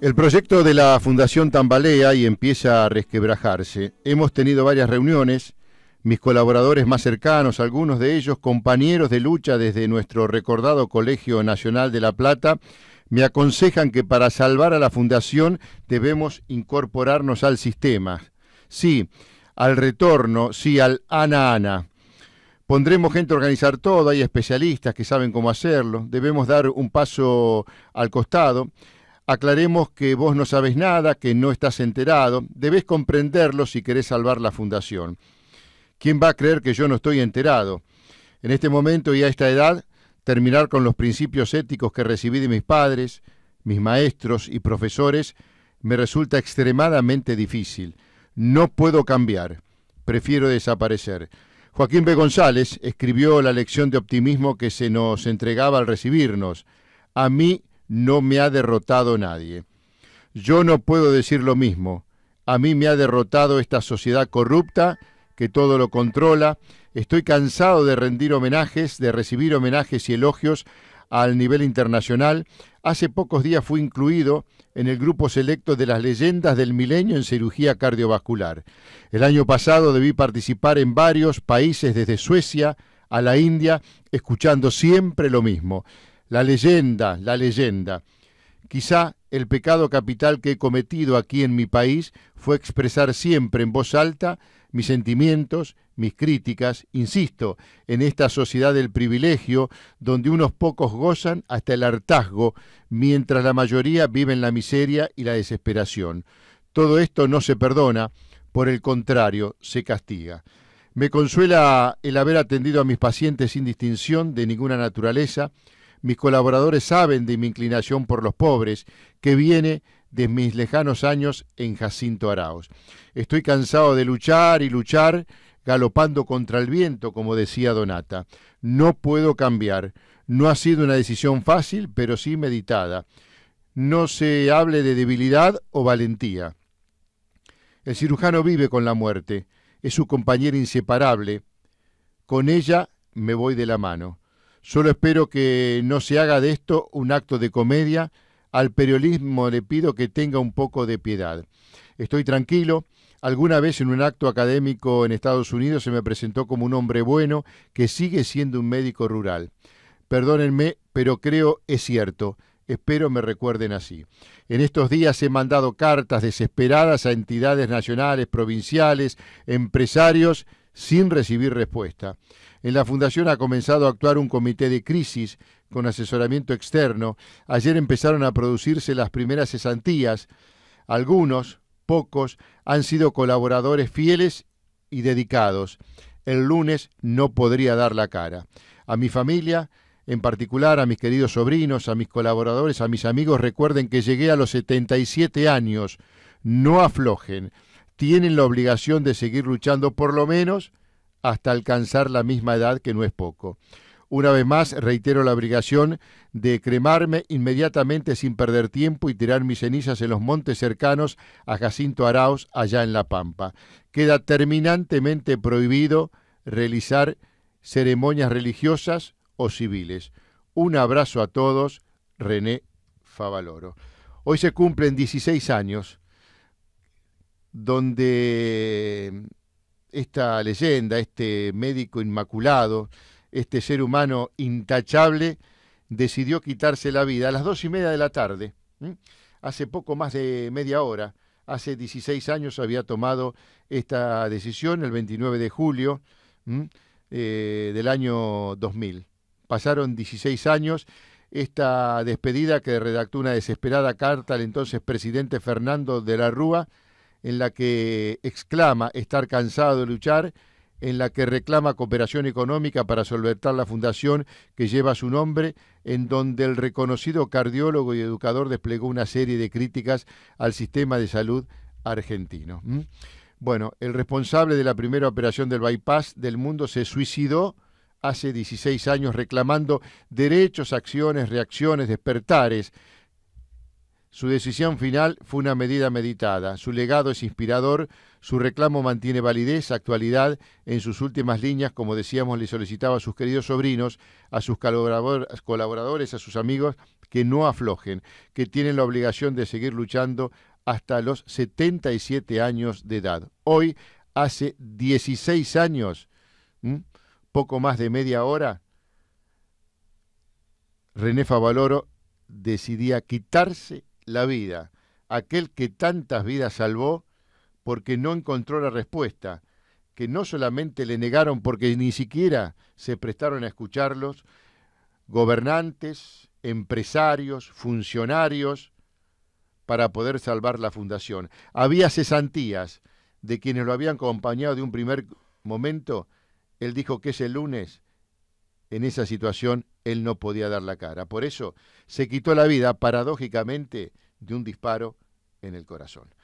El proyecto de la Fundación tambalea y empieza a resquebrajarse. Hemos tenido varias reuniones, mis colaboradores más cercanos, algunos de ellos compañeros de lucha desde nuestro recordado Colegio Nacional de La Plata, me aconsejan que para salvar a la Fundación debemos incorporarnos al sistema. Sí, al retorno, sí, al ana-ana. Pondremos gente a organizar todo, hay especialistas que saben cómo hacerlo, debemos dar un paso al costado aclaremos que vos no sabes nada, que no estás enterado, debes comprenderlo si querés salvar la fundación. ¿Quién va a creer que yo no estoy enterado? En este momento y a esta edad, terminar con los principios éticos que recibí de mis padres, mis maestros y profesores, me resulta extremadamente difícil. No puedo cambiar. Prefiero desaparecer. Joaquín B. González escribió la lección de optimismo que se nos entregaba al recibirnos. A mí no me ha derrotado nadie. Yo no puedo decir lo mismo. A mí me ha derrotado esta sociedad corrupta que todo lo controla. Estoy cansado de rendir homenajes, de recibir homenajes y elogios al nivel internacional. Hace pocos días fui incluido en el grupo selecto de las leyendas del milenio en cirugía cardiovascular. El año pasado debí participar en varios países desde Suecia a la India, escuchando siempre lo mismo. La leyenda, la leyenda. Quizá el pecado capital que he cometido aquí en mi país fue expresar siempre en voz alta mis sentimientos, mis críticas, insisto, en esta sociedad del privilegio, donde unos pocos gozan hasta el hartazgo, mientras la mayoría vive en la miseria y la desesperación. Todo esto no se perdona, por el contrario, se castiga. Me consuela el haber atendido a mis pacientes sin distinción de ninguna naturaleza, mis colaboradores saben de mi inclinación por los pobres, que viene de mis lejanos años en Jacinto Araos. Estoy cansado de luchar y luchar, galopando contra el viento, como decía Donata. No puedo cambiar. No ha sido una decisión fácil, pero sí meditada. No se hable de debilidad o valentía. El cirujano vive con la muerte, es su compañera inseparable. Con ella me voy de la mano. Solo espero que no se haga de esto un acto de comedia. Al periodismo le pido que tenga un poco de piedad. Estoy tranquilo. Alguna vez en un acto académico en Estados Unidos se me presentó como un hombre bueno que sigue siendo un médico rural. Perdónenme, pero creo es cierto. Espero me recuerden así. En estos días he mandado cartas desesperadas a entidades nacionales, provinciales, empresarios, sin recibir respuesta. En la Fundación ha comenzado a actuar un comité de crisis con asesoramiento externo. Ayer empezaron a producirse las primeras cesantías. Algunos, pocos, han sido colaboradores fieles y dedicados. El lunes no podría dar la cara. A mi familia, en particular a mis queridos sobrinos, a mis colaboradores, a mis amigos, recuerden que llegué a los 77 años. No aflojen. Tienen la obligación de seguir luchando por lo menos hasta alcanzar la misma edad, que no es poco. Una vez más, reitero la obligación de cremarme inmediatamente sin perder tiempo y tirar mis cenizas en los montes cercanos a Jacinto Arauz, allá en La Pampa. Queda terminantemente prohibido realizar ceremonias religiosas o civiles. Un abrazo a todos, René Favaloro. Hoy se cumplen 16 años donde esta leyenda, este médico inmaculado, este ser humano intachable, decidió quitarse la vida a las dos y media de la tarde. Hace poco más de media hora, hace 16 años había tomado esta decisión, el 29 de julio eh, del año 2000. Pasaron 16 años. Esta despedida que redactó una desesperada carta al entonces presidente Fernando de la Rúa, en la que exclama estar cansado de luchar, en la que reclama cooperación económica para solventar la fundación que lleva su nombre, en donde el reconocido cardiólogo y educador desplegó una serie de críticas al sistema de salud argentino. Bueno, el responsable de la primera operación del bypass del mundo se suicidó hace 16 años reclamando derechos, acciones, reacciones, despertares Su decisión final fue una medida meditada. Su legado es inspirador, su reclamo mantiene validez, actualidad. En sus últimas líneas, como decíamos, le solicitaba a sus queridos sobrinos, a sus colaboradores, a sus amigos, que no aflojen, que tienen la obligación de seguir luchando hasta los 77 años de edad. Hoy, hace 16 años, poco más de media hora, René Favaloro decidía quitarse la vida, aquel que tantas vidas salvó porque no encontró la respuesta, que no solamente le negaron porque ni siquiera se prestaron a escucharlos, gobernantes, empresarios, funcionarios, para poder salvar la fundación. Había cesantías de quienes lo habían acompañado de un primer momento. Él dijo que ese lunes, en esa situación, él no podía dar la cara. Por eso se quitó la vida, paradójicamente, de un disparo en el corazón.